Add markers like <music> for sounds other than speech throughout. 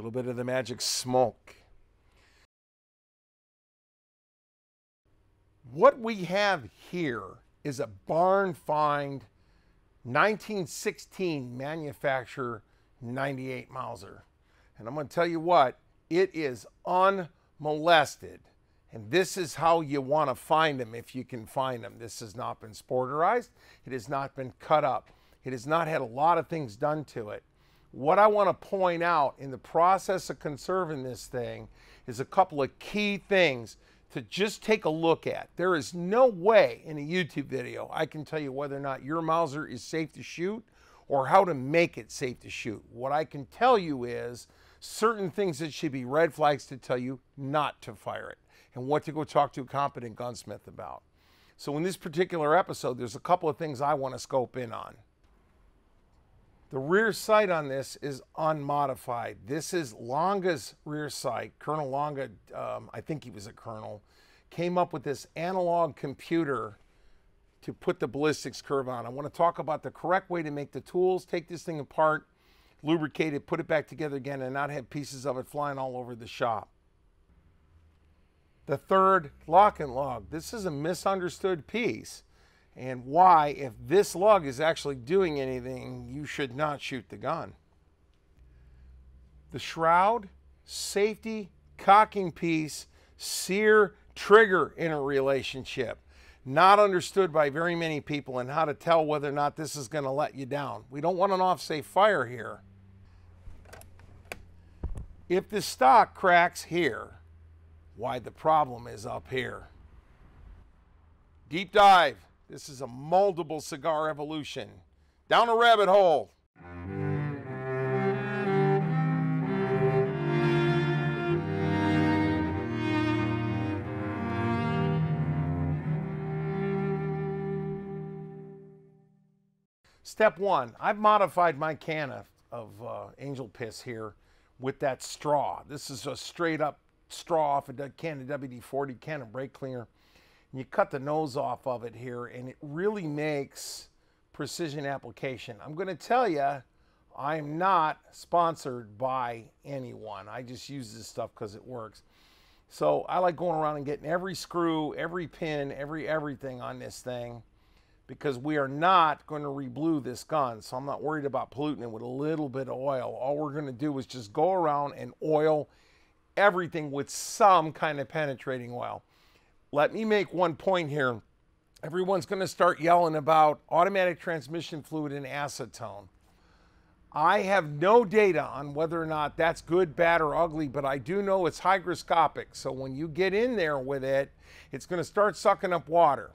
little bit of the magic smoke. What we have here is a barn find 1916 manufacturer 98 Mauser. And I'm going to tell you what, it is unmolested. And this is how you want to find them if you can find them. This has not been sporterized. It has not been cut up. It has not had a lot of things done to it. What I want to point out in the process of conserving this thing is a couple of key things to just take a look at. There is no way in a YouTube video I can tell you whether or not your Mauser is safe to shoot or how to make it safe to shoot. What I can tell you is certain things that should be red flags to tell you not to fire it and what to go talk to a competent gunsmith about. So in this particular episode, there's a couple of things I want to scope in on. The rear sight on this is unmodified. This is Lange's rear sight. Colonel Longa, um, I think he was a colonel, came up with this analog computer to put the ballistics curve on. I want to talk about the correct way to make the tools, take this thing apart, lubricate it, put it back together again, and not have pieces of it flying all over the shop. The third lock and lug. This is a misunderstood piece and why, if this lug is actually doing anything, you should not shoot the gun. The shroud, safety, cocking piece, sear, trigger in a relationship. Not understood by very many people and how to tell whether or not this is going to let you down. We don't want an off-safe fire here. If the stock cracks here, why the problem is up here. Deep dive. This is a moldable cigar evolution. Down a rabbit hole. Step one, I've modified my can of, of uh, angel piss here with that straw. This is a straight up straw off a can of WD-40, can of brake cleaner you cut the nose off of it here and it really makes precision application. I'm going to tell you, I'm not sponsored by anyone. I just use this stuff because it works. So I like going around and getting every screw, every pin, every everything on this thing because we are not going to reblue this gun. So I'm not worried about polluting it with a little bit of oil. All we're going to do is just go around and oil everything with some kind of penetrating oil let me make one point here. Everyone's going to start yelling about automatic transmission fluid and acetone. I have no data on whether or not that's good, bad, or ugly, but I do know it's hygroscopic. So when you get in there with it, it's going to start sucking up water.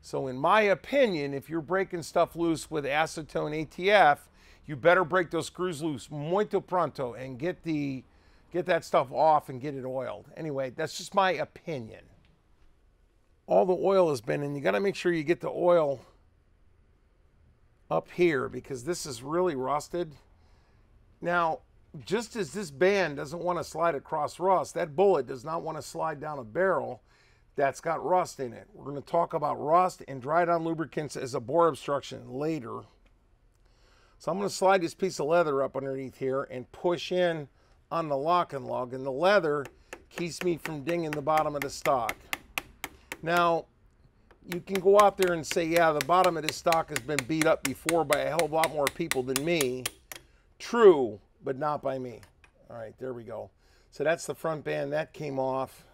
So in my opinion, if you're breaking stuff loose with acetone ATF, you better break those screws loose muito pronto and get the get that stuff off and get it oiled. Anyway, that's just my opinion all the oil has been and you got to make sure you get the oil up here because this is really rusted. Now, just as this band doesn't want to slide across rust, that bullet does not want to slide down a barrel that's got rust in it. We're going to talk about rust and dried on lubricants as a bore obstruction later. So I'm going to slide this piece of leather up underneath here and push in on the lock and and the leather keeps me from dinging the bottom of the stock. Now, you can go out there and say, yeah, the bottom of this stock has been beat up before by a hell of a lot more people than me. True, but not by me. All right, there we go. So that's the front band. That came off.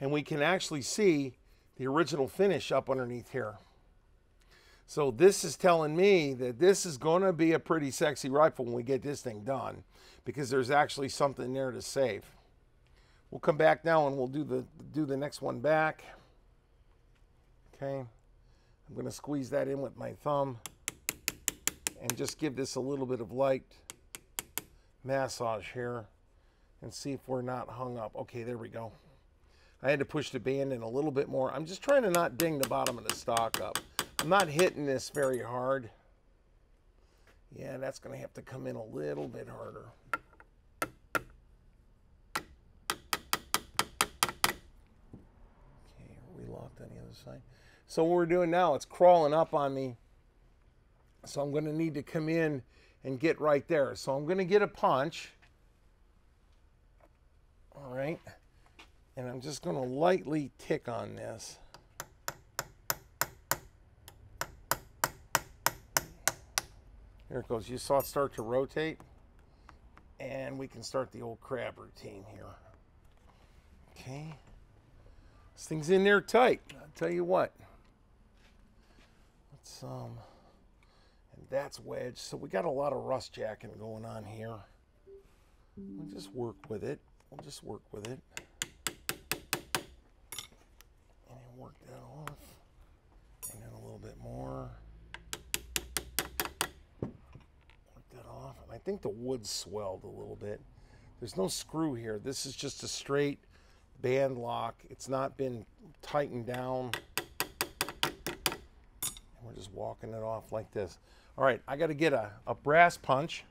And we can actually see the original finish up underneath here. So this is telling me that this is going to be a pretty sexy rifle when we get this thing done because there's actually something there to save. We'll come back now and we'll do the do the next one back. Okay. I'm going to squeeze that in with my thumb and just give this a little bit of light massage here and see if we're not hung up. Okay, there we go. I had to push the band in a little bit more. I'm just trying to not ding the bottom of the stock up. I'm not hitting this very hard. Yeah, that's going to have to come in a little bit harder. On the other side. So what we're doing now, it's crawling up on me. So I'm going to need to come in and get right there. So I'm going to get a punch. All right. And I'm just going to lightly tick on this. Here it goes. You saw it start to rotate. And we can start the old crab routine here. Okay. This thing's in there tight. I'll tell you what. Let's um and that's wedged. So we got a lot of rust jacking going on here. We'll just work with it. We'll just work with it. And work that off. And then a little bit more. Work that off. And I think the wood swelled a little bit. There's no screw here. This is just a straight band lock. It's not been tightened down. And we're just walking it off like this. All right, I got to get a, a brass punch.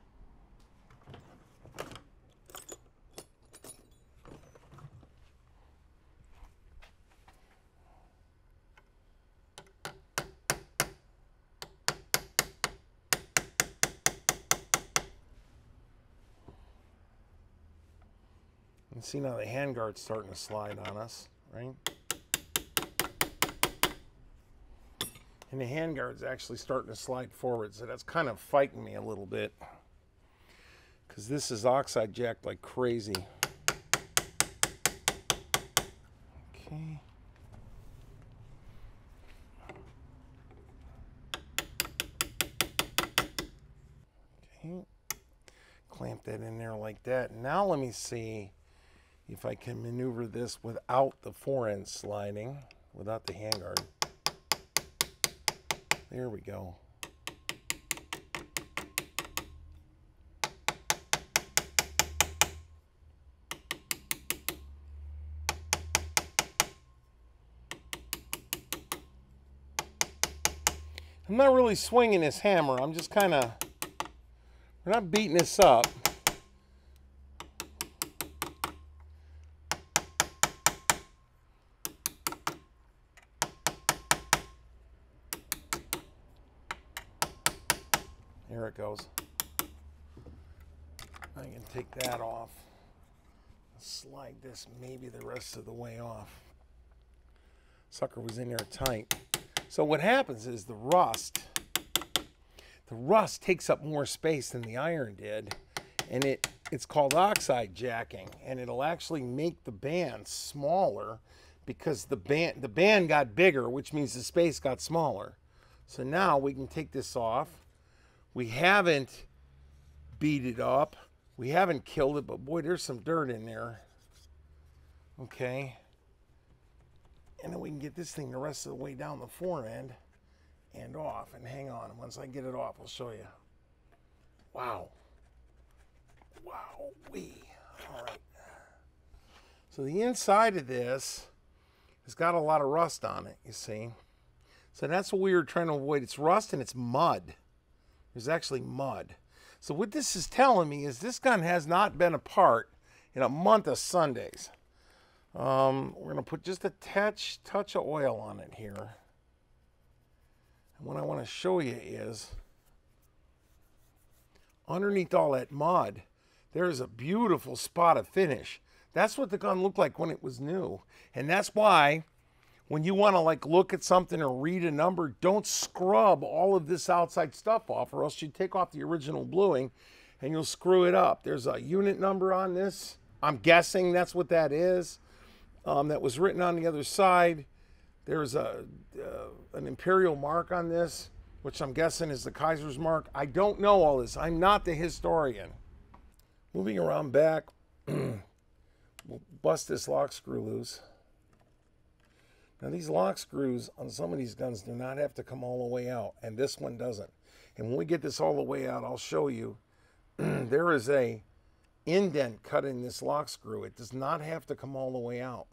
See now the handguard's starting to slide on us, right? And the handguard's actually starting to slide forward, so that's kind of fighting me a little bit. Because this is oxide jacked like crazy. Okay. Okay. Clamp that in there like that. Now let me see if I can maneuver this without the fore end sliding, without the handguard. There we go. I'm not really swinging this hammer. I'm just kind of, we're not beating this up. There it goes. I can take that off. Slide this maybe the rest of the way off. Sucker was in there tight. So what happens is the rust, the rust takes up more space than the iron did, and it it's called oxide jacking, and it'll actually make the band smaller because the band the band got bigger, which means the space got smaller. So now we can take this off. We haven't beat it up. We haven't killed it, but boy, there's some dirt in there. Okay. And then we can get this thing the rest of the way down the fore end and off. And hang on. Once I get it off, I'll show you. Wow. Wow. Wee. All right. So the inside of this has got a lot of rust on it, you see. So that's what we were trying to avoid. It's rust and it's mud. There's actually mud. So what this is telling me is this gun has not been apart in a month of Sundays. Um, we're going to put just a touch, touch of oil on it here. And what I want to show you is underneath all that mud, there is a beautiful spot of finish. That's what the gun looked like when it was new. And that's why when you want to like look at something or read a number, don't scrub all of this outside stuff off or else you take off the original bluing and you'll screw it up. There's a unit number on this. I'm guessing that's what that is um, that was written on the other side. There's a uh, an imperial mark on this, which I'm guessing is the Kaiser's mark. I don't know all this. I'm not the historian. Moving around back, <clears throat> we'll bust this lock screw loose. Now these lock screws on some of these guns do not have to come all the way out, and this one doesn't. And when we get this all the way out, I'll show you. <clears throat> there is a indent cut in this lock screw. It does not have to come all the way out.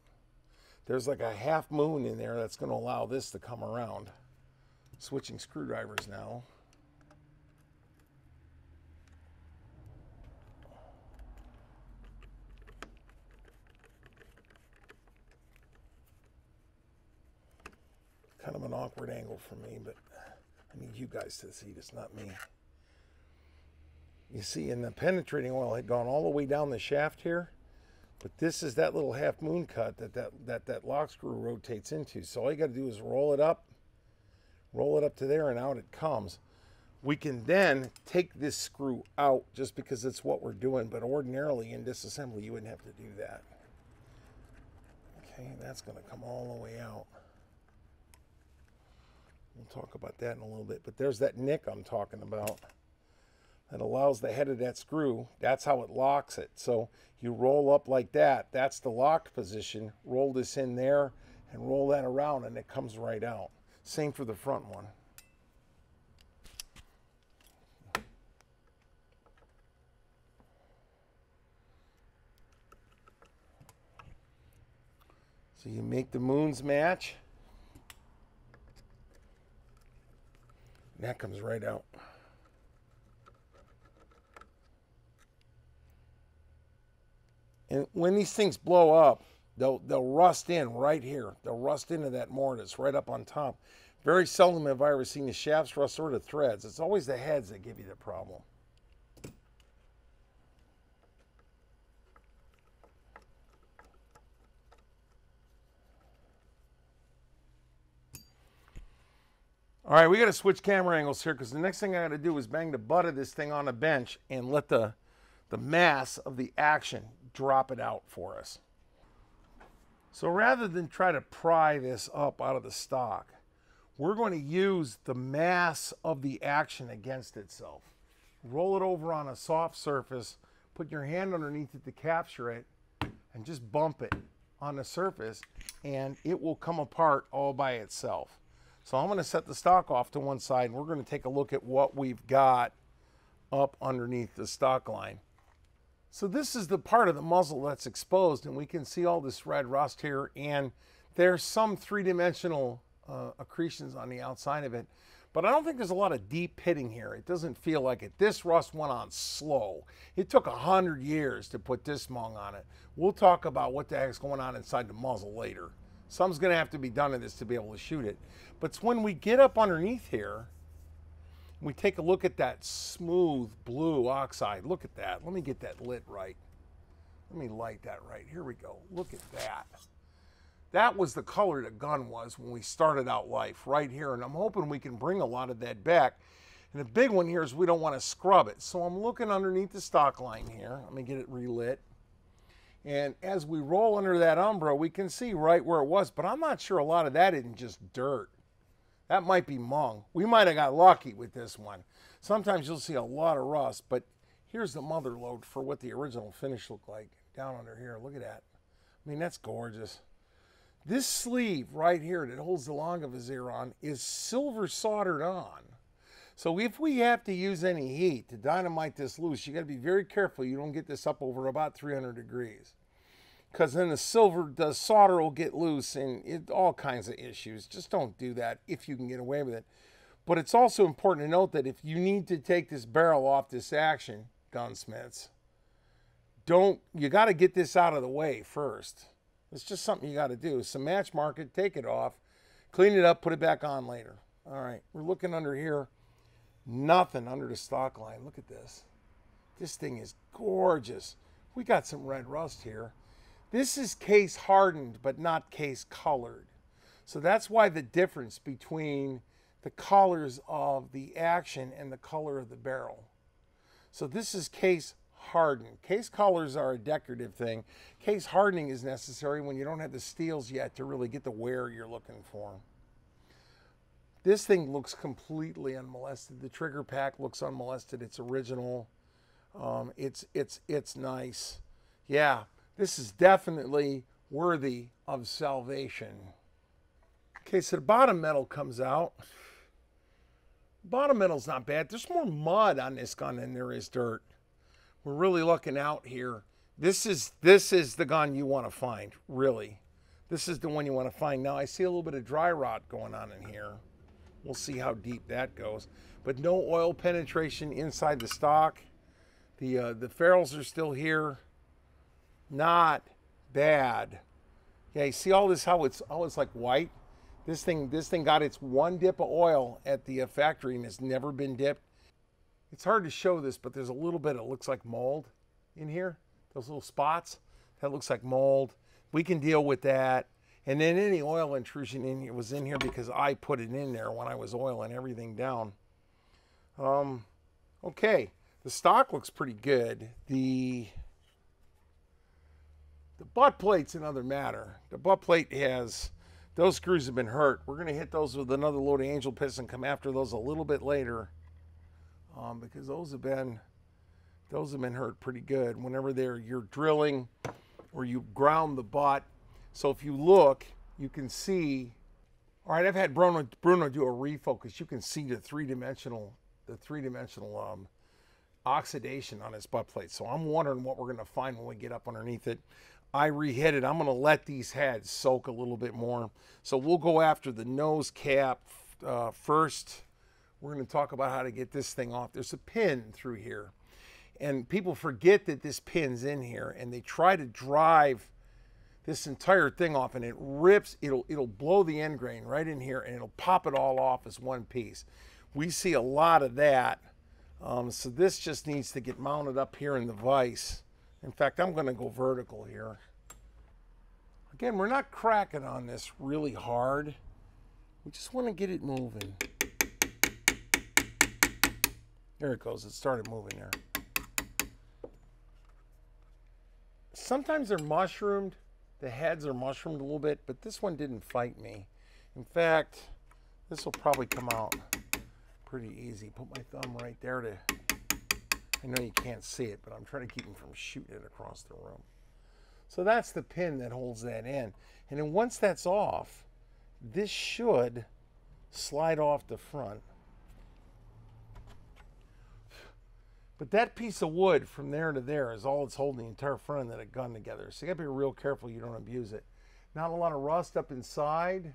There's like a half moon in there that's going to allow this to come around. Switching screwdrivers now. Kind of an awkward angle for me, but I need you guys to see this, not me. You see, and the penetrating oil had gone all the way down the shaft here. But this is that little half moon cut that that, that, that lock screw rotates into. So all you got to do is roll it up, roll it up to there, and out it comes. We can then take this screw out just because it's what we're doing, but ordinarily in disassembly, you wouldn't have to do that. Okay, that's going to come all the way out. We'll talk about that in a little bit, but there's that nick I'm talking about that allows the head of that screw. That's how it locks it. So you roll up like that. That's the lock position. Roll this in there and roll that around and it comes right out. Same for the front one. So you make the moons match. And that comes right out. And when these things blow up, they'll they'll rust in right here. They'll rust into that mortise right up on top. Very seldom have I ever seen the shafts rust or the threads. It's always the heads that give you the problem. All right, we got to switch camera angles here because the next thing I got to do is bang the butt of this thing on a bench and let the, the mass of the action drop it out for us. So rather than try to pry this up out of the stock, we're going to use the mass of the action against itself. Roll it over on a soft surface, put your hand underneath it to capture it, and just bump it on the surface, and it will come apart all by itself. So I'm going to set the stock off to one side and we're going to take a look at what we've got up underneath the stock line. So this is the part of the muzzle that's exposed and we can see all this red rust here and there's some three-dimensional uh, accretions on the outside of it. But I don't think there's a lot of deep pitting here. It doesn't feel like it. This rust went on slow. It took a hundred years to put this mung on it. We'll talk about what the heck's going on inside the muzzle later. Some's going to have to be done to this to be able to shoot it. But it's when we get up underneath here, we take a look at that smooth blue oxide. Look at that. Let me get that lit right. Let me light that right. Here we go. Look at that. That was the color the gun was when we started out life right here. And I'm hoping we can bring a lot of that back. And the big one here is we don't want to scrub it. So I'm looking underneath the stock line here. Let me get it relit. And as we roll under that umbra, we can see right where it was, but I'm not sure a lot of that isn't just dirt. That might be mung. We might have got lucky with this one. Sometimes you'll see a lot of rust, but here's the mother lode for what the original finish looked like down under here. Look at that. I mean, that's gorgeous. This sleeve right here that holds the Lange Visier on is silver soldered on. So if we have to use any heat to dynamite this loose, you got to be very careful you don't get this up over about 300 degrees. Because then the silver, the solder will get loose and it, all kinds of issues. Just don't do that if you can get away with it. But it's also important to note that if you need to take this barrel off this action, gunsmiths, don't, you got to get this out of the way first. It's just something you got to do. Some match market, take it off, clean it up, put it back on later. All right, we're looking under here. Nothing under the stock line. Look at this. This thing is gorgeous. We got some red rust here. This is case hardened, but not case colored. So that's why the difference between the colors of the action and the color of the barrel. So this is case hardened. Case colors are a decorative thing. Case hardening is necessary when you don't have the steels yet to really get the wear you're looking for. This thing looks completely unmolested. The trigger pack looks unmolested. It's original. Um, it's it's it's nice. Yeah, this is definitely worthy of salvation. Okay, so the bottom metal comes out. Bottom metal's not bad. There's more mud on this gun than there is dirt. We're really looking out here. This is this is the gun you want to find, really. This is the one you want to find. Now I see a little bit of dry rot going on in here. We'll see how deep that goes. But no oil penetration inside the stock. The, uh, the ferrules are still here. Not bad. Yeah, you see all this, how it's, how it's like white? This thing, this thing got its one dip of oil at the uh, factory and it's never been dipped. It's hard to show this, but there's a little bit, it looks like mold in here. Those little spots. That looks like mold. We can deal with that. And then any oil intrusion in here was in here because I put it in there when I was oiling everything down. Um, okay, the stock looks pretty good. The the butt plate's another matter. The butt plate has those screws have been hurt. We're going to hit those with another load of angel piston. Come after those a little bit later um, because those have been those have been hurt pretty good. Whenever they're you're drilling or you ground the butt. So if you look, you can see. All right, I've had Bruno Bruno do a refocus. You can see the three dimensional the three dimensional um, oxidation on his butt plate. So I'm wondering what we're going to find when we get up underneath it. I rehit it. I'm going to let these heads soak a little bit more. So we'll go after the nose cap uh, first. We're going to talk about how to get this thing off. There's a pin through here. And people forget that this pin's in here and they try to drive this entire thing off and it rips, it'll, it'll blow the end grain right in here and it'll pop it all off as one piece. We see a lot of that. Um, so this just needs to get mounted up here in the vise. In fact, I'm going to go vertical here. Again, we're not cracking on this really hard. We just want to get it moving. There it goes. It started moving there. Sometimes they're mushroomed. The heads are mushroomed a little bit, but this one didn't fight me. In fact, this will probably come out pretty easy. Put my thumb right there to I know you can't see it, but I'm trying to keep them from shooting it across the room. So that's the pin that holds that in. And then once that's off, this should slide off the front. But that piece of wood from there to there is all that's holding the entire front of that gun together. So you gotta be real careful you don't abuse it. Not a lot of rust up inside,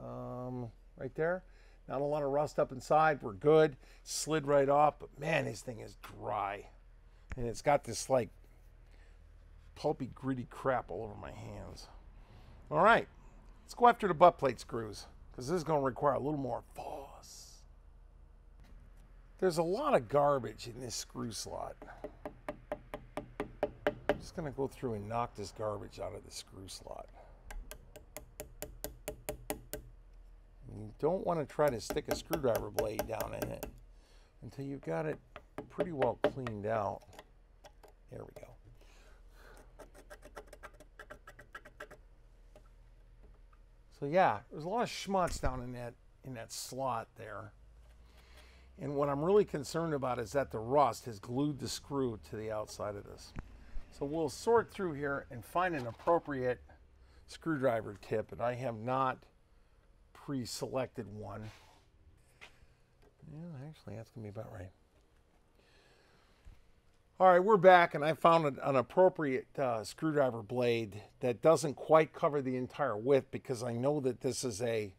um, right there. Not a lot of rust up inside. We're good. Slid right off, but man, this thing is dry. And it's got this like pulpy, gritty crap all over my hands. All right, let's go after the butt plate screws because this is going to require a little more force. There's a lot of garbage in this screw slot. I'm just going to go through and knock this garbage out of the screw slot. You don't want to try to stick a screwdriver blade down in it until you've got it pretty well cleaned out. There we go. So yeah, there's a lot of schmutz down in that in that slot there. And what I'm really concerned about is that the rust has glued the screw to the outside of this. So we'll sort through here and find an appropriate screwdriver tip, and I have not pre-selected one. Yeah, actually, that's going to be about right. All right, we're back, and I found an, appropriate uh, screwdriver blade that doesn't quite cover the entire width because I know that this is a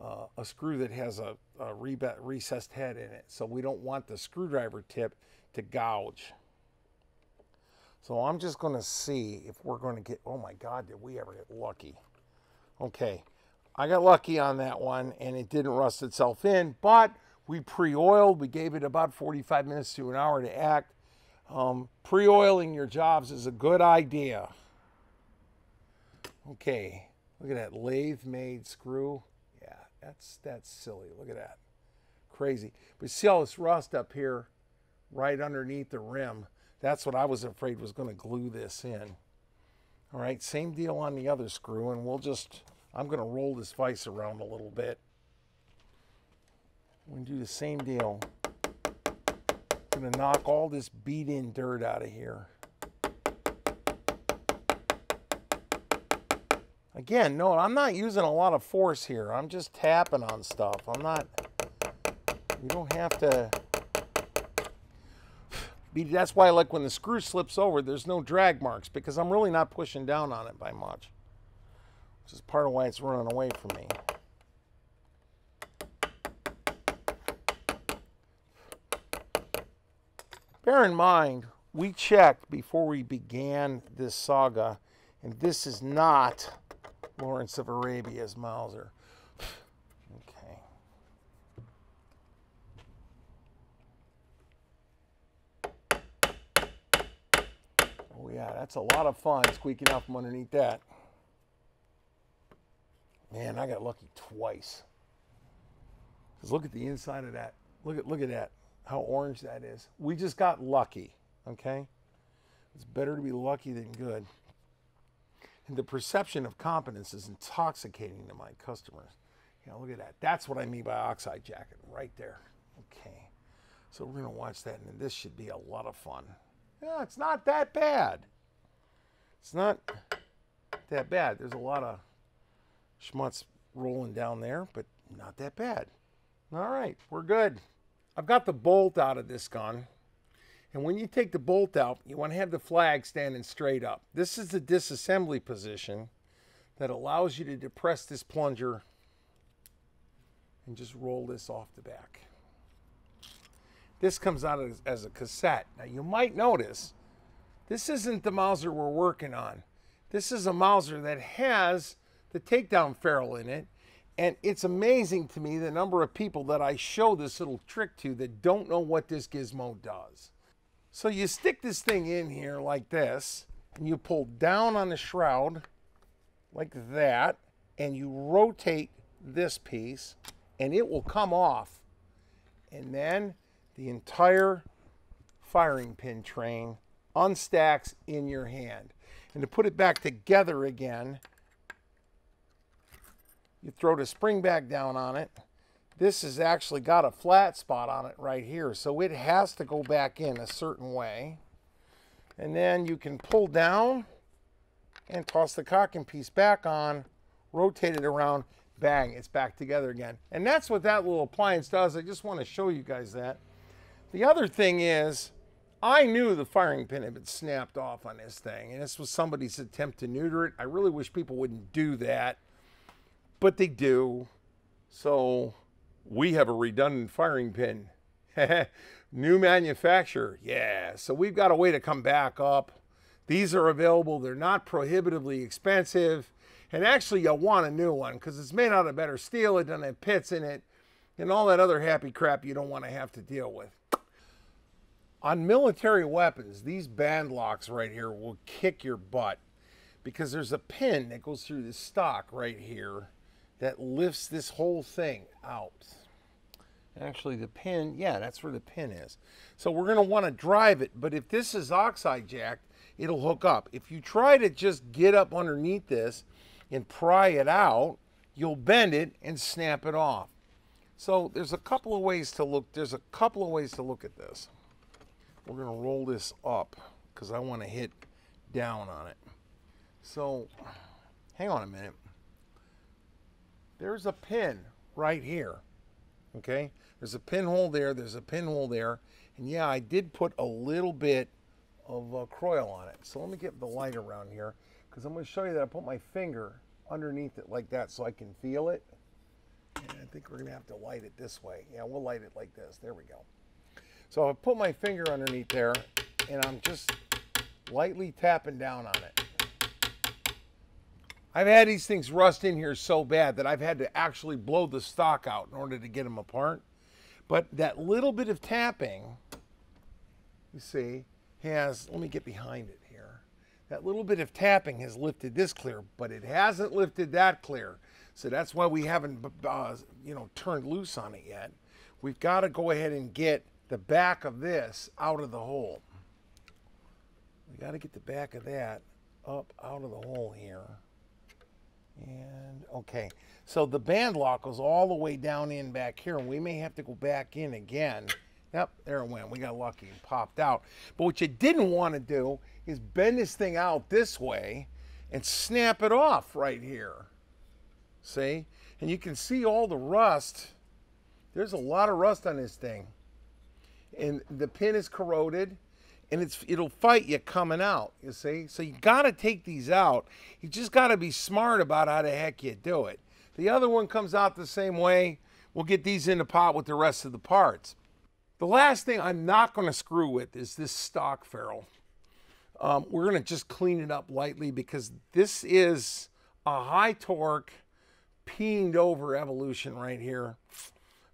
uh, a screw that has a, a recessed head in it, so we don't want the screwdriver tip to gouge. So I'm just going to see if we're going to get, oh my God, did we ever get lucky? Okay, I got lucky on that one and it didn't rust itself in, but we pre-oiled. We gave it about 45 minutes to an hour to act. Um, pre-oiling your jobs is a good idea. Okay, look at that lathe-made screw. That's that's silly. Look at that, crazy. But see all this rust up here, right underneath the rim. That's what I was afraid was going to glue this in. All right, same deal on the other screw, and we'll just I'm going to roll this vise around a little bit. We're going to do the same deal. I'm going to knock all this beat in dirt out of here. Again, no, I'm not using a lot of force here. I'm just tapping on stuff. I'm not, you don't have to, that's why like when the screw slips over, there's no drag marks because I'm really not pushing down on it by much which is part of why it's running away from me. Bear in mind, we checked before we began this saga, and this is not Lawrence of Arabia's Mauser. okay. Oh Yeah, that's a lot of fun squeaking out from underneath that. Man, I got lucky twice. Cause look at the inside of that. Look at look at that. How orange that is. We just got lucky. Okay. It's better to be lucky than good. The perception of competence is intoxicating to my customers. Yeah, look at that. That's what I mean by oxide jacket right there. Okay. So we're going to watch that, and this should be a lot of fun. Yeah, it's not that bad. It's not that bad. There's a lot of schmutz rolling down there, but not that bad. All right, we're good. I've got the bolt out of this gun. And when you take the bolt out, you want to have the flag standing straight up. This is the disassembly position that allows you to depress this plunger and just roll this off the back. This comes out as, as a cassette. Now you might notice this isn't the Mauser we're working on. This is a Mauser that has the takedown ferrule in it. And it's amazing to me the number of people that I show this little trick to that don't know what this gizmo does. So you stick this thing in here like this, and you pull down on the shroud like that, and you rotate this piece, and it will come off. And then the entire firing pin train unstacks in your hand. And to put it back together again, you throw the spring back down on it. This has actually got a flat spot on it right here, so it has to go back in a certain way. And then you can pull down and toss the cocking piece back on, rotate it around, bang, it's back together again. And that's what that little appliance does. I just want to show you guys that. The other thing is, I knew the firing pin had been snapped off on this thing, and this was somebody's attempt to neuter it. I really wish people wouldn't do that, but they do. So we have a redundant firing pin. <laughs> New manufacturer, yeah. So we've got a way to come back up. These are available. They're not prohibitively expensive. And actually, you'll want a new one because it's made out of better steel. It doesn't have pits in it and all that other happy crap you don't want to have to deal with. On military weapons, these band locks right here will kick your butt because there's a pin that goes through the stock right here that lifts this whole thing out. Actually, the pin, yeah, that's where the pin is. So we're going to want to drive it, but if this is oxide jacked, it'll hook up. If you try to just get up underneath this and pry it out, you'll bend it and snap it off. So there's a couple of ways to look, there's a couple of ways to look at this. We're going to roll this up because I want to hit down on it. So hang on a minute. There's a pin right here. Okay, there's a pinhole there, there's a pinhole there. And yeah, I did put a little bit of uh, Kroil on it. So let me get the light around here because I'm going to show you that I put my finger underneath it like that so I can feel it. And I think we're going to have to light it this way. Yeah, we'll light it like this. There we go. So I put my finger underneath there and I'm just lightly tapping down on it. I've had these things rust in here so bad that I've had to actually blow the stock out in order to get them apart. But that little bit of tapping, you see, has, let me get behind it here. That little bit of tapping has lifted this clear, but it hasn't lifted that clear. So that's why we haven't, uh, you know, turned loose on it yet. We've got to go ahead and get the back of this out of the hole. We got to get the back of that up out of the hole here. And okay, so the band lock goes all the way down in back here, and we may have to go back in again. Yep, there it went. We got lucky and popped out. But what you didn't want to do is bend this thing out this way and snap it off right here. See? And you can see all the rust. There's a lot of rust on this thing. And the pin is corroded and it's it'll fight you coming out. You see, so you got to take these out. You just got to be smart about how the heck you do it. The other one comes out the same way. We'll get these in the pot with the rest of the parts. The last thing I'm not going to screw with is this stock ferrule. Um, we're going to just clean it up lightly because this is a high torque, peened over evolution right here.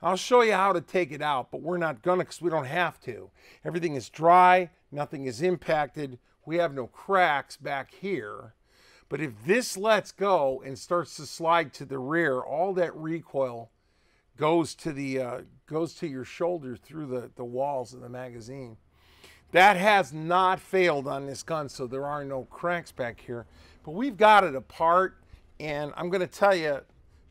I'll show you how to take it out, but we're not gonna because we don't have to. Everything is dry, nothing is impacted. we have no cracks back here. But if this lets go and starts to slide to the rear, all that recoil goes to the uh, goes to your shoulder through the, the walls of the magazine. That has not failed on this gun, so there are no cracks back here. But we've got it apart, and I'm going to tell you,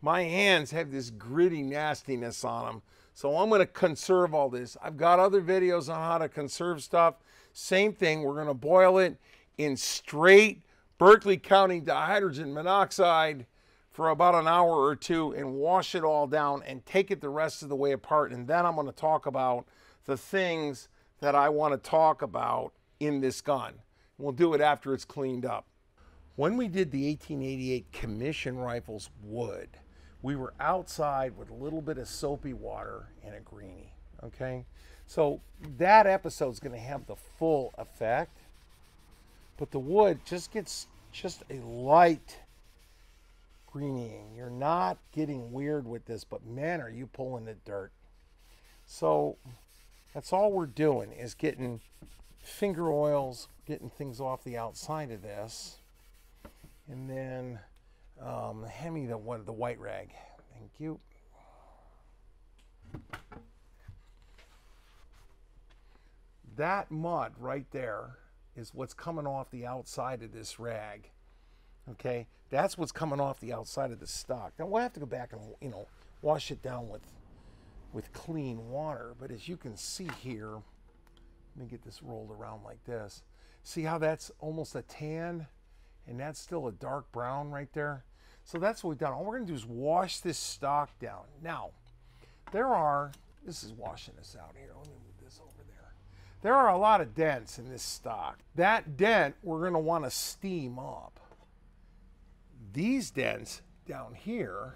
my hands have this gritty nastiness on them. So I'm going to conserve all this. I've got other videos on how to conserve stuff. Same thing, we're going to boil it in straight Berkeley County dihydrogen monoxide for about an hour or two and wash it all down and take it the rest of the way apart. And then I'm going to talk about the things that I want to talk about in this gun. We'll do it after it's cleaned up. When we did the 1888 commission rifles wood, we were outside with a little bit of soapy water and a greenie. Okay, so that episode is going to have the full effect, but the wood just gets just a light greening. You're not getting weird with this, but man, are you pulling the dirt. So that's all we're doing is getting finger oils, getting things off the outside of this. And then um, hand me the, one, the white rag. Thank you. That mud right there is what's coming off the outside of this rag. Okay, that's what's coming off the outside of the stock. Now we'll have to go back and you know wash it down with with clean water. But as you can see here, let me get this rolled around like this. See how that's almost a tan and that's still a dark brown right there. So that's what we've done. All we're gonna do is wash this stock down. Now, there are, this is washing this out here. Let me move this over there. There are a lot of dents in this stock. That dent we're gonna wanna steam up. These dents down here,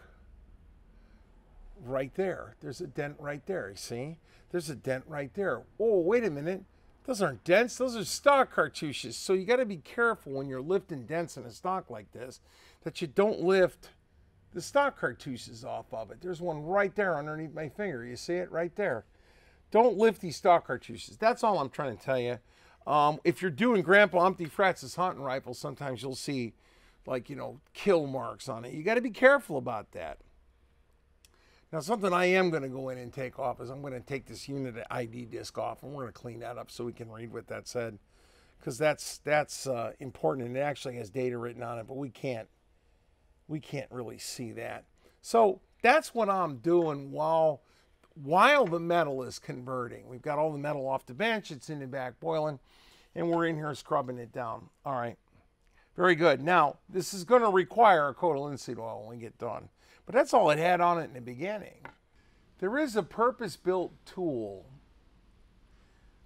right there, there's a dent right there, you see? There's a dent right there. Oh, wait a minute. Those aren't dents, those are stock cartouches. So you gotta be careful when you're lifting dents in a stock like this that you don't lift the stock cartouches off of it. There's one right there underneath my finger. You see it right there. Don't lift these stock cartouches. That's all I'm trying to tell you. Um, if you're doing Grandpa Humpty Fretz's hunting rifle, sometimes you'll see like, you know, kill marks on it. You got to be careful about that. Now, something I am going to go in and take off is I'm going to take this unit ID disc off and we're going to clean that up so we can read what that said. Because that's that's uh, important and it actually has data written on it, but we can't we can't really see that. So that's what I'm doing while while the metal is converting. We've got all the metal off the bench, it's in the back boiling, and we're in here scrubbing it down. All right, very good. Now, this is going to require a coat of linseed oil when we get done, but that's all it had on it in the beginning. There is a purpose-built tool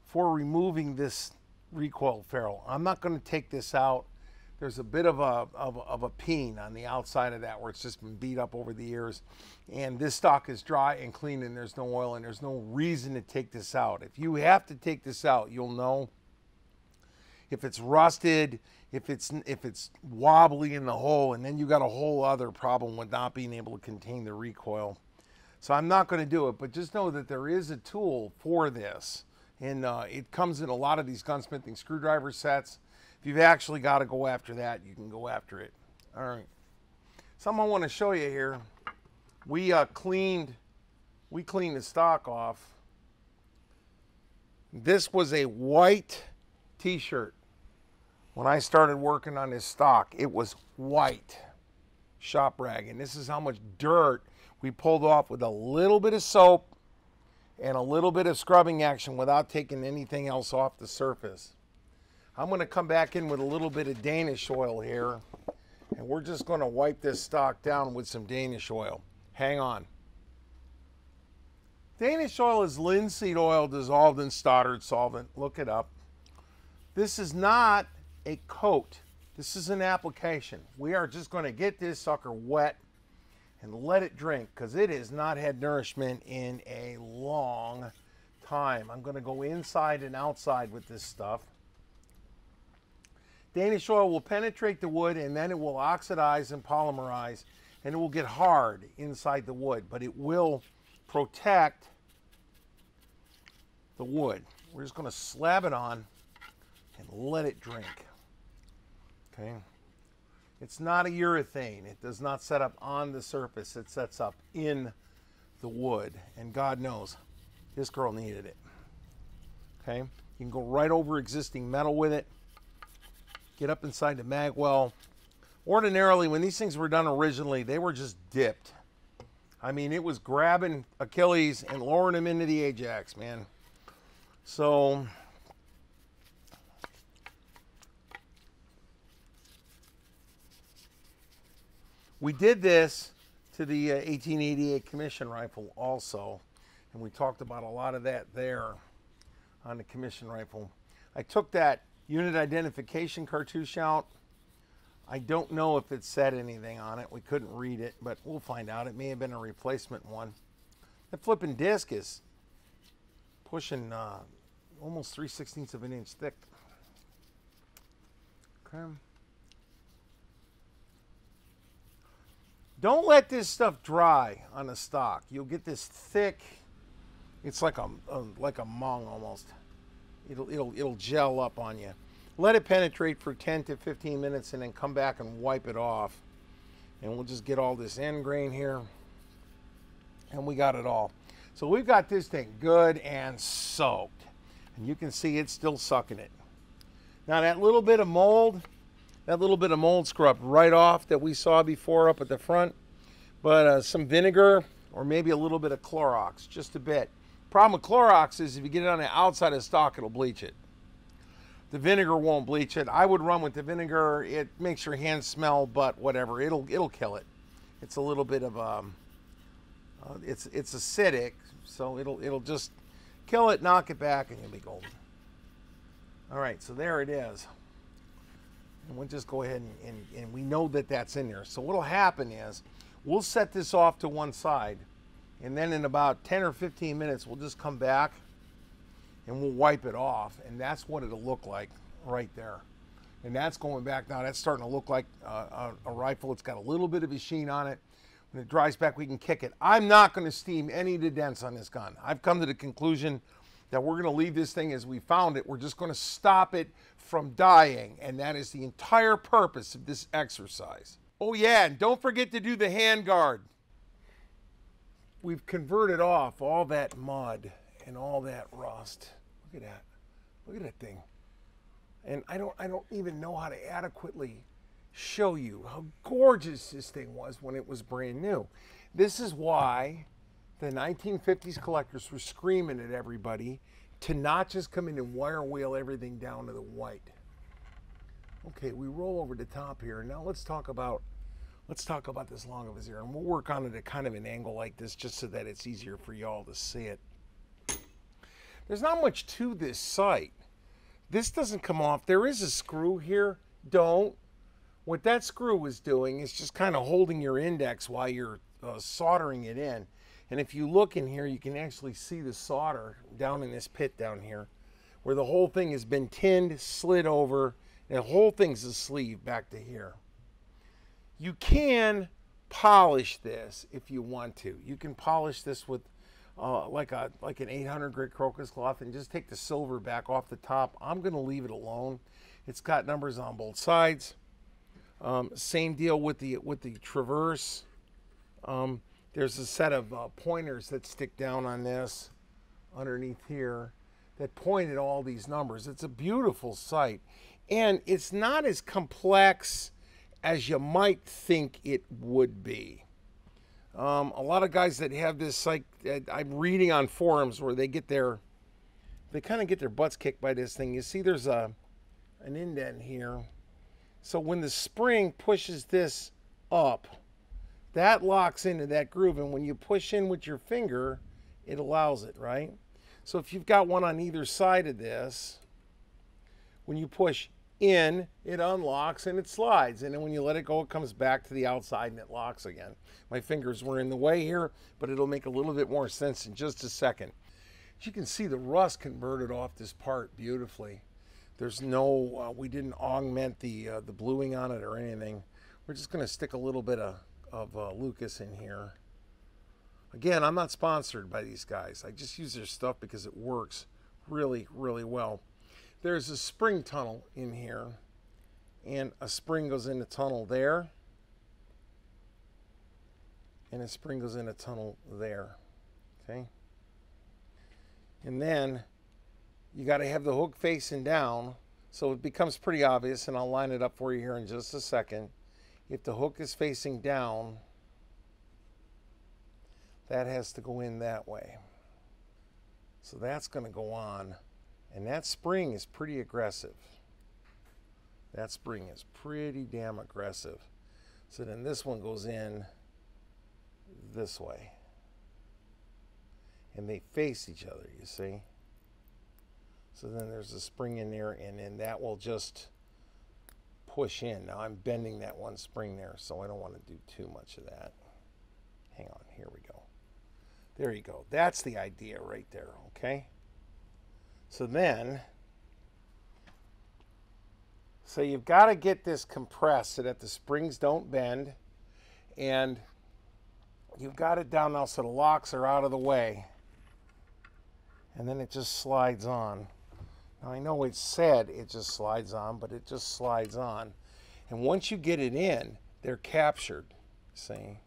for removing this recoil ferrule. I'm not going to take this out there's a bit of a, of, of a peen on the outside of that where it's just been beat up over the years. And this stock is dry and clean and there's no oil and there's no reason to take this out. If you have to take this out, you'll know if it's rusted, if it's if it's wobbly in the hole, and then you got a whole other problem with not being able to contain the recoil. So I'm not going to do it, but just know that there is a tool for this. And uh, it comes in a lot of these gunsmithing screwdriver sets. If you've actually got to go after that, you can go after it. All right. Something I want to show you here. We uh, cleaned, we cleaned the stock off. This was a white t-shirt. When I started working on this stock, it was white shop rag. And this is how much dirt we pulled off with a little bit of soap and a little bit of scrubbing action without taking anything else off the surface. I'm going to come back in with a little bit of Danish oil here. And we're just going to wipe this stock down with some Danish oil. Hang on. Danish oil is linseed oil dissolved in Stoddard solvent. Look it up. This is not a coat. This is an application. We are just going to get this sucker wet and let it drink because it has not had nourishment in a long time. I'm going to go inside and outside with this stuff. Danish oil will penetrate the wood and then it will oxidize and polymerize and it will get hard inside the wood, but it will protect the wood. We're just going to slab it on and let it drink. Okay. It's not a urethane. It does not set up on the surface. It sets up in the wood. And God knows, this girl needed it. Okay. You can go right over existing metal with it. Get up inside the mag well. Ordinarily, when these things were done originally, they were just dipped. I mean, it was grabbing Achilles and lowering him into the Ajax, man. So we did this to the uh, 1888 commission rifle also, and we talked about a lot of that there on the commission rifle. I took that unit identification cartouche out. I don't know if it said anything on it. We couldn't read it, but we'll find out. It may have been a replacement one. The flipping disc is pushing uh, almost 3 sixteenths of an inch thick. Okay. Don't let this stuff dry on the stock. You'll get this thick. It's like a, a like a mung almost. It'll it'll it'll gel up on you. Let it penetrate for 10 to 15 minutes and then come back and wipe it off. And we'll just get all this end grain here. And we got it all. So we've got this thing good and soaked. And you can see it's still sucking it. Now that little bit of mold, that little bit of mold scrub right off that we saw before up at the front. But uh, some vinegar or maybe a little bit of Clorox, just a bit. Problem with Clorox is if you get it on the outside of the stock, it'll bleach it. The vinegar won't bleach it. I would run with the vinegar. It makes your hands smell, but whatever, it'll it'll kill it. It's a little bit of um, uh, it's it's acidic, so it'll it'll just kill it, knock it back, and you'll be golden. All right, so there it is. And we'll just go ahead and, and, and we know that that's in there. So what'll happen is we'll set this off to one side, and then in about 10 or 15 minutes, we'll just come back and we'll wipe it off. And that's what it'll look like right there. And that's going back. Now that's starting to look like a, a, rifle. It's got a little bit of a sheen on it. When it dries back we can kick it. I'm not going to steam any of the dents on this gun. I've come to the conclusion that we're going to leave this thing as we found it. We're just going to stop it from dying. And that is the entire purpose of this exercise. Oh yeah. And don't forget to do the hand guard we've converted off all that mud and all that rust. Look at that. Look at that thing. And I don't I don't even know how to adequately show you how gorgeous this thing was when it was brand new. This is why the 1950s collectors were screaming at everybody to not just come in and wire wheel everything down to the white. Okay, we roll over the top here. Now let's talk about let's talk about this Lange Visier. And we'll work on it at kind of an angle like this just so that it's easier for y'all to see it. There's not much to this sight. This doesn't come off. There is a screw here. Don't. What that screw is doing is just kind of holding your index while you're uh, soldering it in. And if you look in here, you can actually see the solder down in this pit down here where the whole thing has been tinned, slid over, and the whole thing's a sleeve back to here. You can polish this if you want to. You can polish this with uh, like a like an 800 grit crocus cloth and just take the silver back off the top. I'm going to leave it alone. It's got numbers on both sides. Um, same deal with the with the Traverse. Um, there's a set of uh, pointers that stick down on this underneath here that point at all these numbers. It's a beautiful sight. And it's not as complex as you might think it would be. Um, a lot of guys that have this, like I'm reading on forums where they get their, they kind of get their butts kicked by this thing. You see, there's a an indent here. So when the spring pushes this up, that locks into that groove, and when you push in with your finger, it allows it, right? So if you've got one on either side of this, when you push in, it unlocks and it slides. And then when you let it go, it comes back to the outside and it locks again. My fingers were in the way here, but it'll make a little bit more sense in just a second. As you can see, the rust converted off this part beautifully. There's no, uh, we didn't augment the, uh, the bluing on it or anything. We're just going to stick a little bit of, of uh, Lucas in here. Again, I'm not sponsored by these guys. I just use their stuff because it works really, really well. There's a spring tunnel in here, and a spring goes in the tunnel there, and a spring goes in a tunnel there. Okay? And then you got to have the hook facing down so it becomes pretty obvious, and I'll line it up for you here in just a second. If the hook is facing down, that has to go in that way. So that's going to go on. And that spring is pretty aggressive. That spring is pretty damn aggressive. So then this one goes in this way. And they face each other, you see? So then there's a spring in there, and then that will just push in. Now I'm bending that one spring there, so I don't want to do too much of that. Hang on, here we go. There you go. That's the idea right there, okay? So then, so you've got to get this compressed so that the springs don't bend, and you've got it down now so the locks are out of the way. And then it just slides on. Now I know it said it just slides on, but it just slides on. And once you get it in, they're captured, see?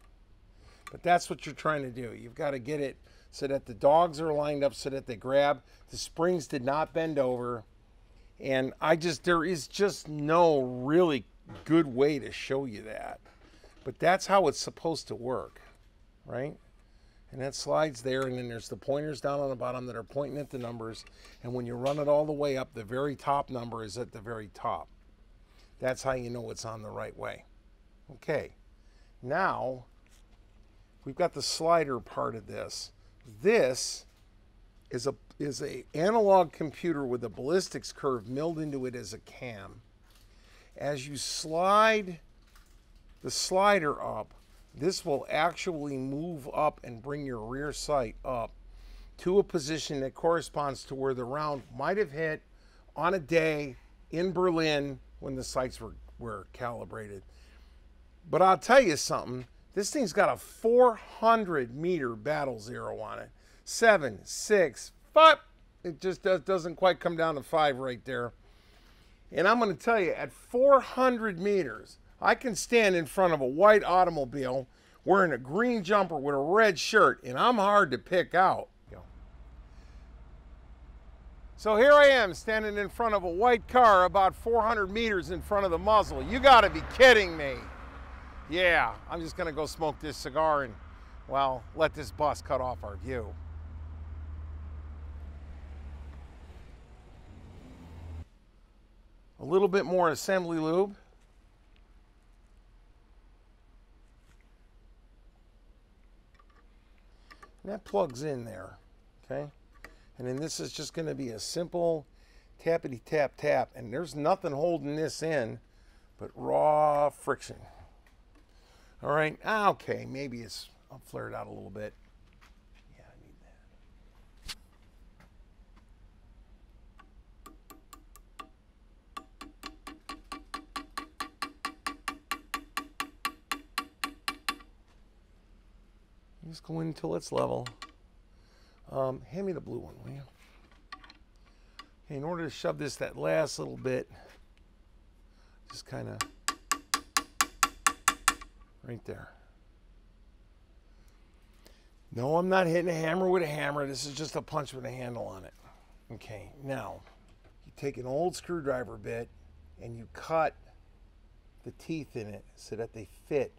But that's what you're trying to do. You've got to get it so that the dogs are lined up so that they grab. The springs did not bend over. And I just, there is just no really good way to show you that. But that's how it's supposed to work, right? and that slides there and then there's the pointers down on the bottom that are pointing at the numbers and when you run it all the way up the very top number is at the very top that's how you know it's on the right way okay now we've got the slider part of this this is a is a analog computer with a ballistics curve milled into it as a cam as you slide the slider up this will actually move up and bring your rear sight up to a position that corresponds to where the round might have hit on a day in Berlin when the sights were, were calibrated. But I'll tell you something, this thing's got a 400 meter battle zero on it. Seven, six, five. It just does, doesn't quite come down to five right there. And I'm going to tell you, at 400 meters, I can stand in front of a white automobile wearing a green jumper with a red shirt, and I'm hard to pick out. So here I am standing in front of a white car about 400 meters in front of the muzzle. You gotta be kidding me. Yeah, I'm just gonna go smoke this cigar and, well, let this bus cut off our view. A little bit more assembly lube. And that plugs in there, okay? And then this is just to be a simple tappity tap tap. And there's nothing holding this in but raw friction. All right, ah, okay, maybe it's, I'll flare it out a little bit. Yeah, I need that. Just go in until it's level. Um, hand me the blue one, will you? Okay, in order to shove this that last little bit, just kind of right there. No, I'm not hitting a hammer with a hammer. This is just a punch with a handle on it. Okay, now you take an old screwdriver bit and you cut the teeth in it so that they fit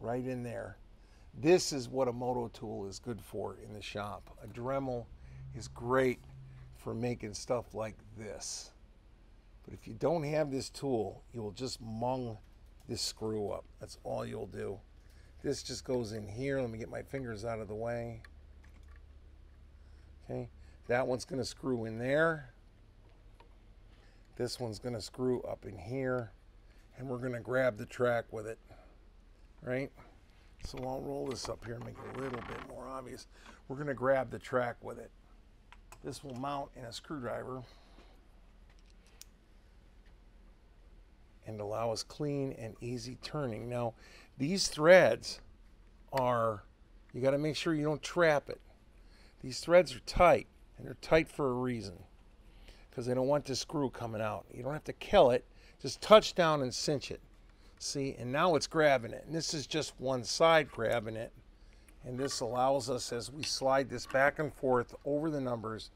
right in there. This is what a moto tool is good for in the shop. A Dremel is great for making stuff like this. But if you don't have this tool, you will just mung this screw up. That's all you'll do. This just goes in here. Let me get my fingers out of the way. Okay, that one's going to screw in there. This one's going to screw up in here. And we're going to grab the track with it, right? So I'll roll this up here and make it a little bit more obvious. We're going to grab the track with it. This will mount in a screwdriver and allow us clean and easy turning. Now, these threads are, you got to make sure you don't trap it. These threads are tight, and they're tight for a reason. because they don't want the screw coming out. You don't have to kill it, just touch down and cinch it. See, and now it's grabbing it. And this is just one side grabbing it. And this allows us, as we slide this back and forth over the numbers,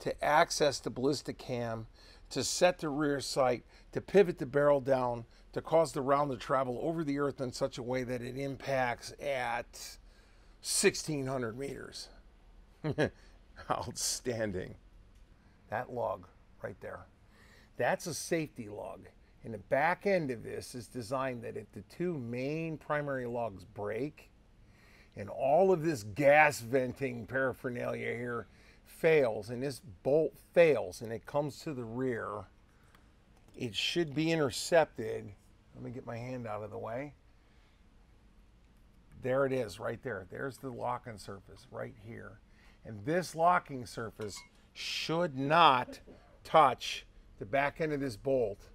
to access the ballistic cam, to set the rear sight, to pivot the barrel down, to cause the round to travel over the earth in such a way that it impacts at 1600 meters. <laughs> Outstanding. That lug right there. That's a safety lug. And the back end of this is designed that if the two main primary lugs break and all of this gas venting paraphernalia here fails and this bolt fails and it comes to the rear, it should be intercepted. Let me get my hand out of the way. There it is right there. There's the locking surface right here. And this locking surface should not touch the back end of this bolt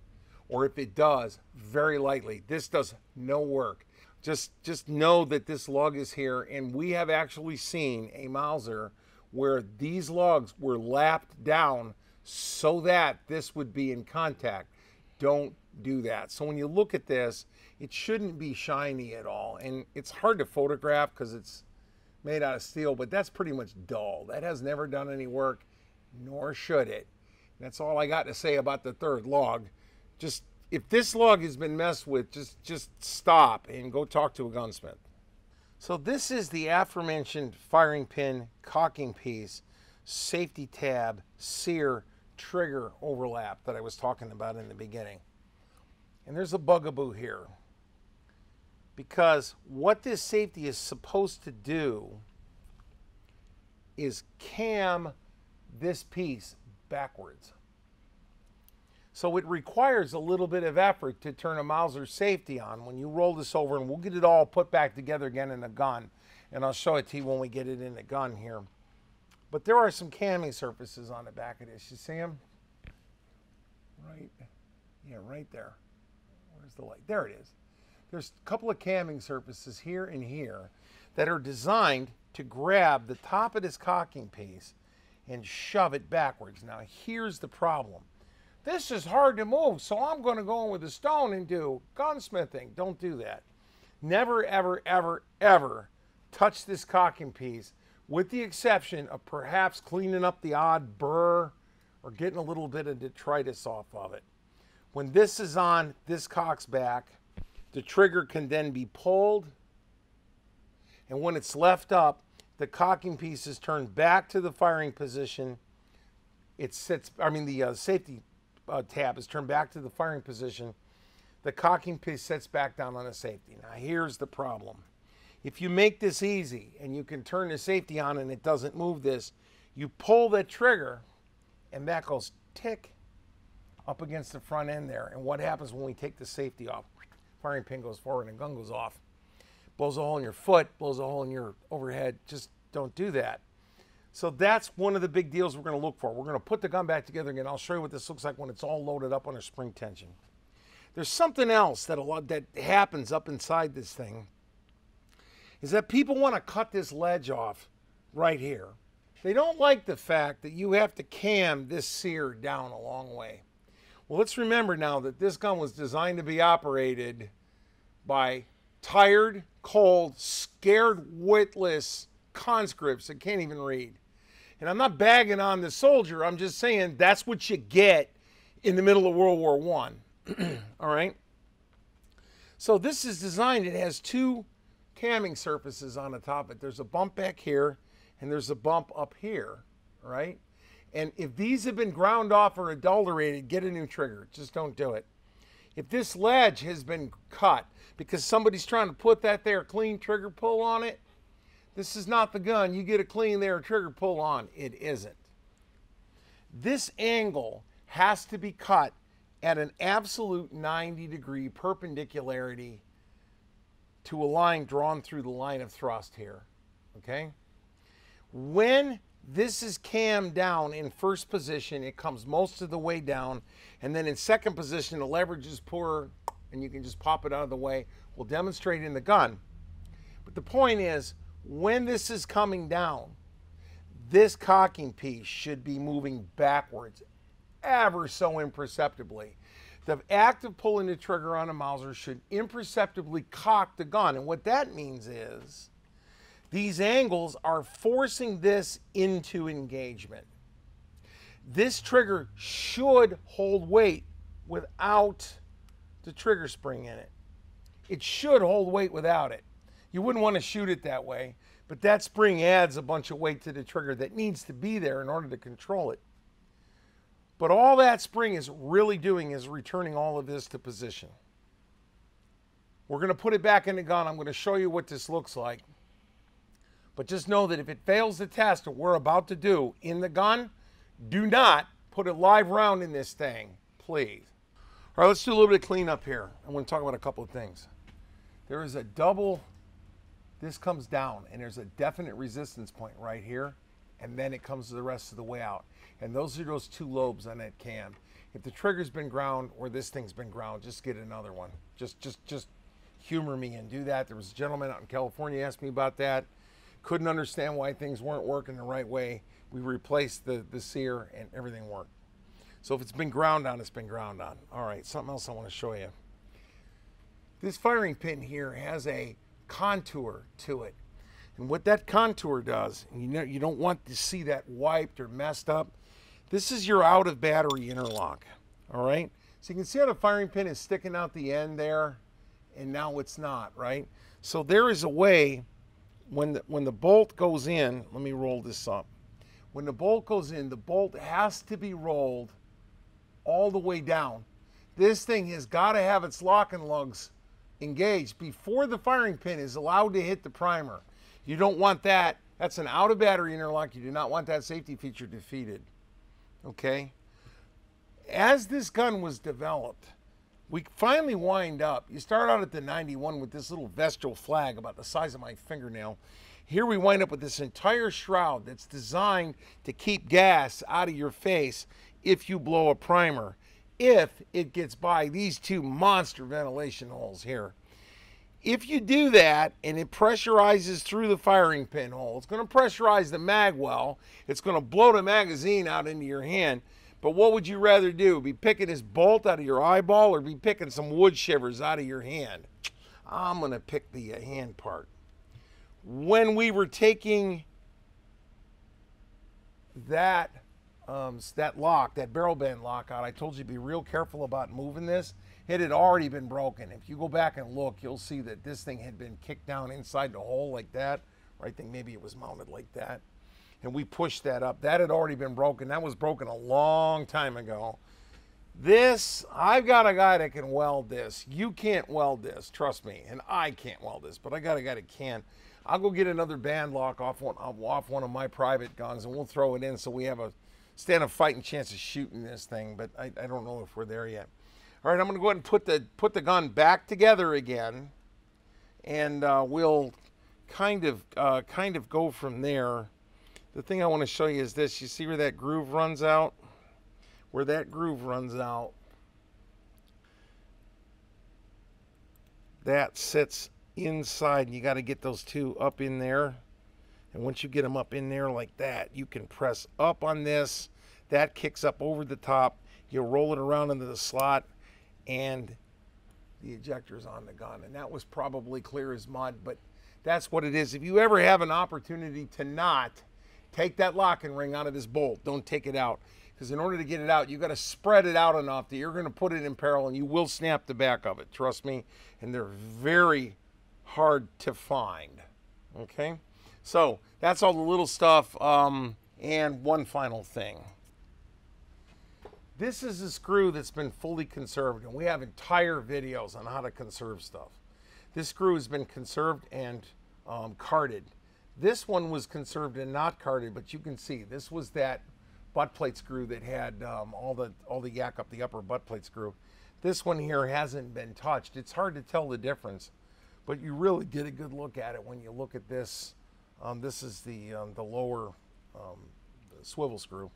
or if it does very lightly this does no work just just know that this lug is here and we have actually seen a Mauser where these lugs were lapped down so that this would be in contact. Don't do that. So when you look at this it shouldn't be shiny at all. And it's hard to photograph because it's made out of steel but that's pretty much dull. That has never done any work nor should it. That's all I got to say about the third lug. Just if this lug has been messed with, just just stop and go talk to a gunsmith. So this is the aforementioned firing pin cocking piece, safety tab, sear, trigger overlap that I was talking about in the beginning. And there's a bugaboo here. Because what this safety is supposed to do is cam this piece backwards. So it requires a little bit of effort to turn a Mauser safety on when you roll this over and we'll get it all put back together again in the gun. And I'll show it to you when we get it in the gun here. But there are some camming surfaces on the back of this. You see them? Right, yeah, right there. Where's the light? There it is. There's a couple of camming surfaces here and here that are designed to grab the top of this cocking piece and shove it backwards. Now here's the problem. This is hard to move, so I'm going to go in with a stone and do gunsmithing. Don't do that. Never, ever, ever, ever touch this cocking piece with the exception of perhaps cleaning up the odd burr or getting a little bit of detritus off of it. When this is on, this cocks back, the trigger can then be pulled, and when it's left up, the cocking piece is turned back to the firing position. It sits, I mean, the uh, safety uh, tab is turned back to the firing position. The cocking piece sets back down on the safety. Now, here's the problem. If you make this easy and you can turn the safety on and it doesn't move this, you pull the trigger and that goes tick up against the front end there. And what happens when we take the safety off? Firing pin goes forward and gun goes off blows a hole in your foot, blows a hole in your overhead. Just don't do that. So that's one of the big deals we're going to look for. We're going to put the gun back together again. I'll show you what this looks like when it's all loaded up under spring tension. There's something else that a lot that happens up inside this thing is that people want to cut this ledge off right here. They don't like the fact that you have to cam this sear down a long way. Well, let's remember now that this gun was designed to be operated by tired, cold, scared, witless conscripts that can't even read. And I'm not bagging on the soldier. I'm just saying that's what you get in the middle of World War One. <clears throat> All right. So this is designed. It has two camming surfaces on the top of it. There's a bump back here, and there's a bump up here. Right. And if these have been ground off or adulterated, get a new trigger. Just don't do it. If this ledge has been cut because somebody's trying to put that there clean trigger pull on it, this is not the gun. You get a clean there trigger pull on. It isn't. This angle has to be cut at an absolute 90 degree perpendicularity to a line drawn through the line of thrust here. Okay? When this is cam down in first position. It comes most of the way down. And then in second position, the leverage is poor and you can just pop it out of the way. We'll demonstrate in the gun. But the point is, when this is coming down, this cocking piece should be moving backwards ever so imperceptibly. The act of pulling the trigger on a Mauser should imperceptibly cock the gun. And what that means is these angles are forcing this into engagement. This trigger should hold weight without the trigger spring in it. It should hold weight without it. You wouldn't want to shoot it that way, but that spring adds a bunch of weight to the trigger that needs to be there in order to control it. But all that spring is really doing is returning all of this to position. We're going to put it back in the gun. I'm going to show you what this looks like. But just know that if it fails the test that we're about to do in the gun, do not put a live round in this thing, please. All right, let's do a little bit of cleanup here. I want to talk about a couple of things. There is a double, this comes down, and there's a definite resistance point right here, and then it comes the rest of the way out. And those are those two lobes on that cam. If the trigger's been ground or this thing's been ground, just get another one. Just, just, just humor me and do that. There was a gentleman out in California asked me about that couldn't understand why things weren't working the right way. We replaced the, the sear and everything worked. So if it's been ground on, it's been ground on. All right, something else I want to show you. This firing pin here has a contour to it. And what that contour does, you know you don't want to see that wiped or messed up, this is your out of battery interlock. All right? So you can see how the firing pin is sticking out the end there, and now it's not, right? So there is a way when the, when the bolt goes in, let me roll this up. When the bolt goes in, the bolt has to be rolled all the way down. This thing has got to have its locking lugs engaged before the firing pin is allowed to hit the primer. You don't want that. That's an out of battery interlock. You do not want that safety feature defeated. Okay? As this gun was developed, we finally wind up. You start out at the 91 with this little vestal flag about the size of my fingernail. Here we wind up with this entire shroud that's designed to keep gas out of your face if you blow a primer, if it gets by these two monster ventilation holes here. If you do that and it pressurizes through the firing pin hole, it's going to pressurize the mag well. It's going to blow the magazine out into your hand. But what would you rather do? Be picking this bolt out of your eyeball or be picking some wood shivers out of your hand? I'm going to pick the uh, hand part. When we were taking that um, that lock, that barrel band lock out, I told you to be real careful about moving this. It had already been broken. If you go back and look, you'll see that this thing had been kicked down inside the hole like that. Or I think maybe it was mounted like that and we pushed that up. That had already been broken. That was broken a long time ago. This, I've got a guy that can weld this. You can't weld this, trust me. And I can't weld this, but I got a guy that can. I'll go get another band lock off one, off one of my private guns and we'll throw it in so we have a stand a fighting chance of shooting this thing, but I, I don't know if we're there yet. All right, I'm gonna go ahead and put the, put the gun back together again and uh, we'll kind of, uh, kind of go from there. The thing I want to show you is this. You see where that groove runs out? Where that groove runs out, that sits inside. And you got to get those two up in there. And once you get them up in there like that, you can press up on this. That kicks up over the top. You roll it around into the slot and the ejector's on the gun. And that was probably clear as mud, but that's what it is. If you ever have an opportunity to not Take that locking ring out of this bolt. Don't take it out. Because in order to get it out, you've got to spread it out enough that you're going to put it in peril and you will snap the back of it. Trust me. And they're very hard to find. Okay? So that's all the little stuff. Um, and one final thing. This is a screw that's been fully conserved, and we have entire videos on how to conserve stuff. This screw has been conserved and um, carded. This one was conserved and not carded, but you can see this was that butt plate screw that had um, all the all the yak up the upper butt plate screw. This one here hasn't been touched. It's hard to tell the difference, but you really get a good look at it when you look at this. Um, this is the um, the lower um, the swivel screw,